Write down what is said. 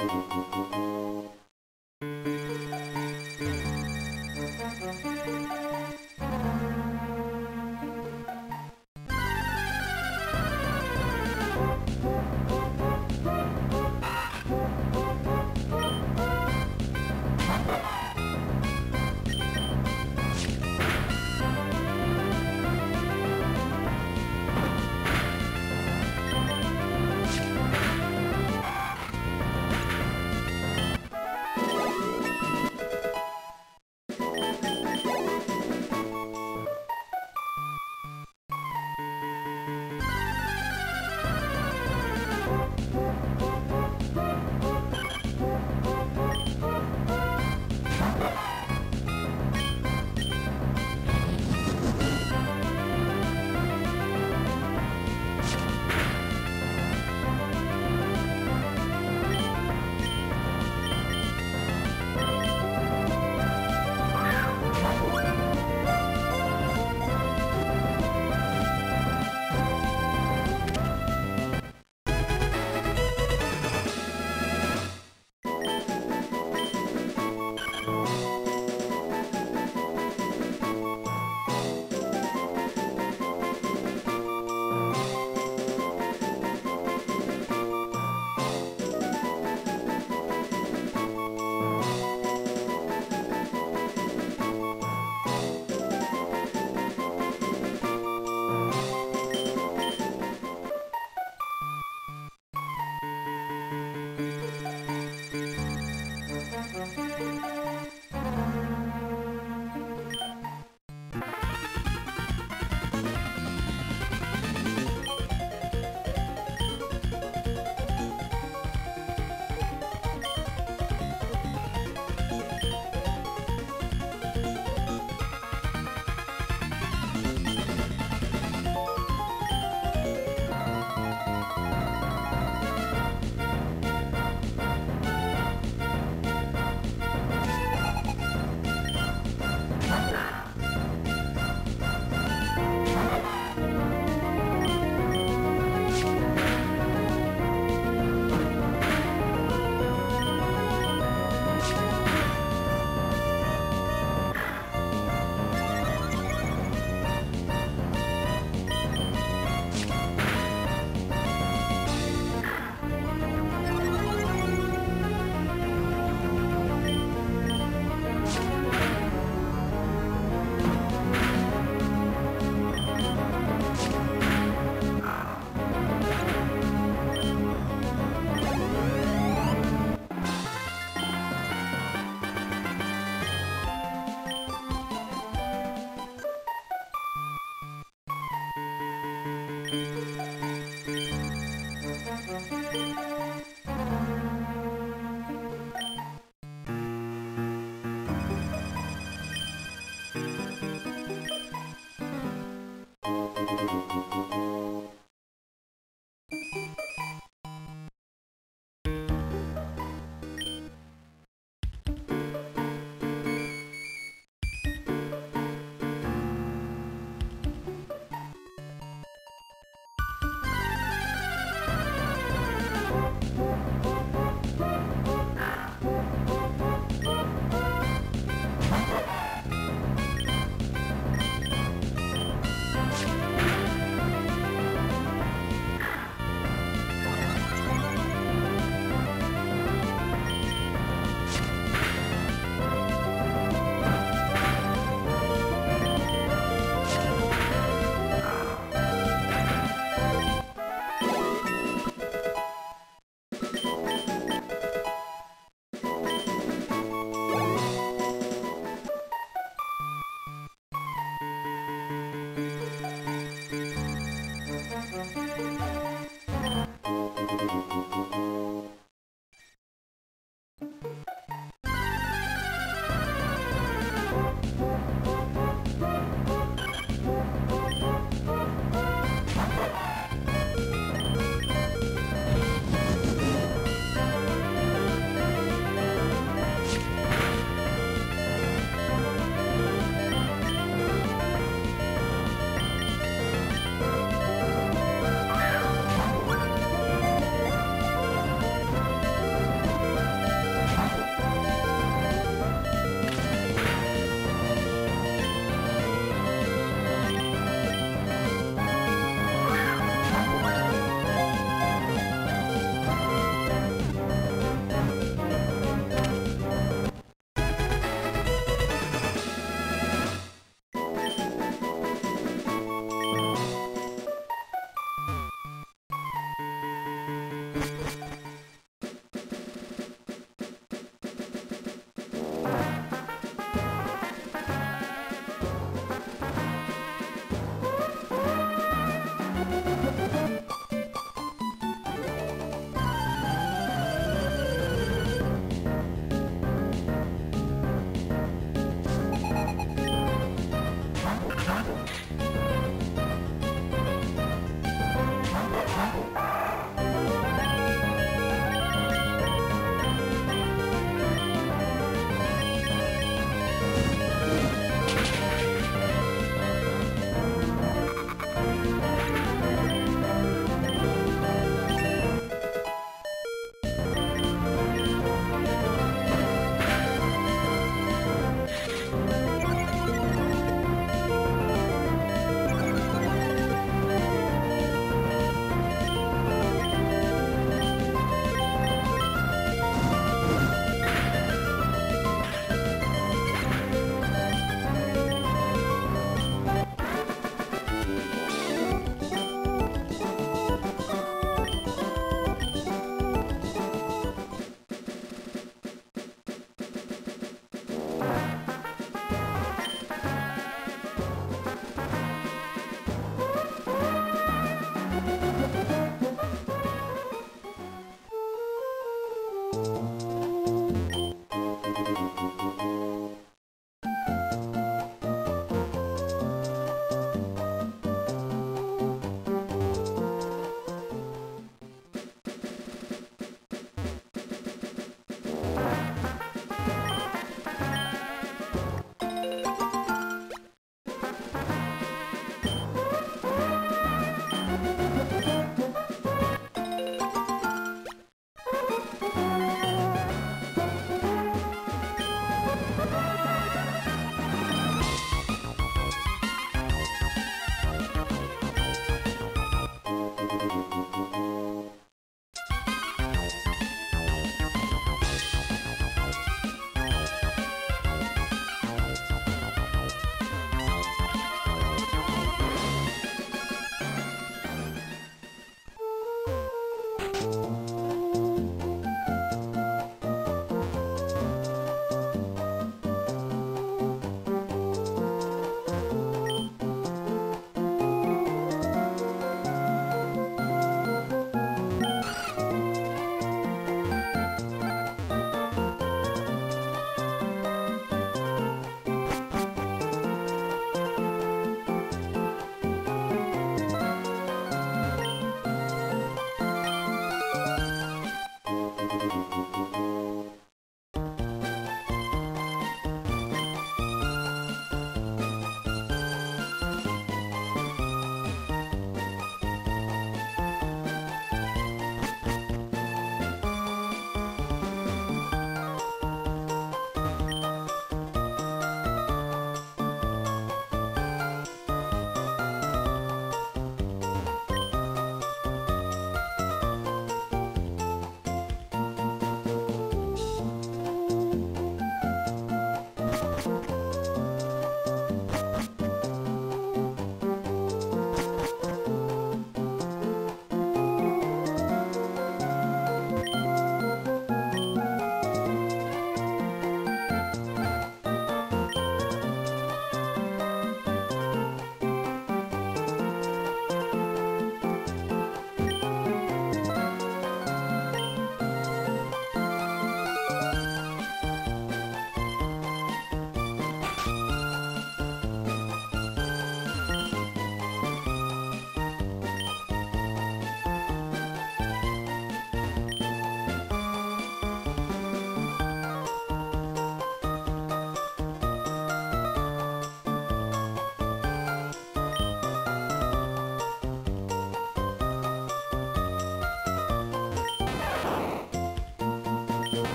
フフフフ。